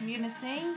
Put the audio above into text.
You gonna sing?